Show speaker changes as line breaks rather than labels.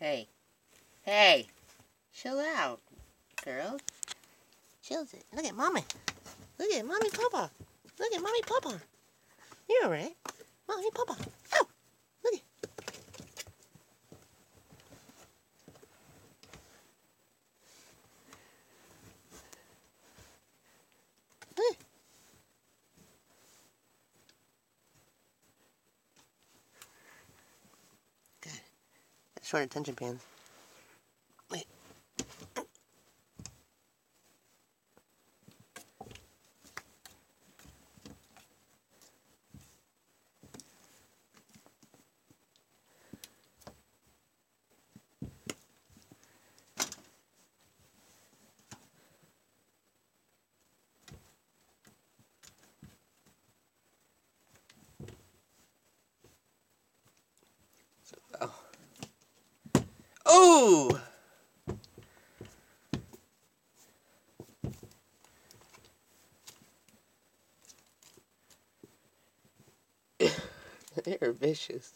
Hey. Hey. Chill out, girl. Chill it. Look at mommy. Look at mommy papa. Look at mommy papa. You alright? Mommy papa. Ow! Look at. Look. Good. Short attention pans. They're vicious.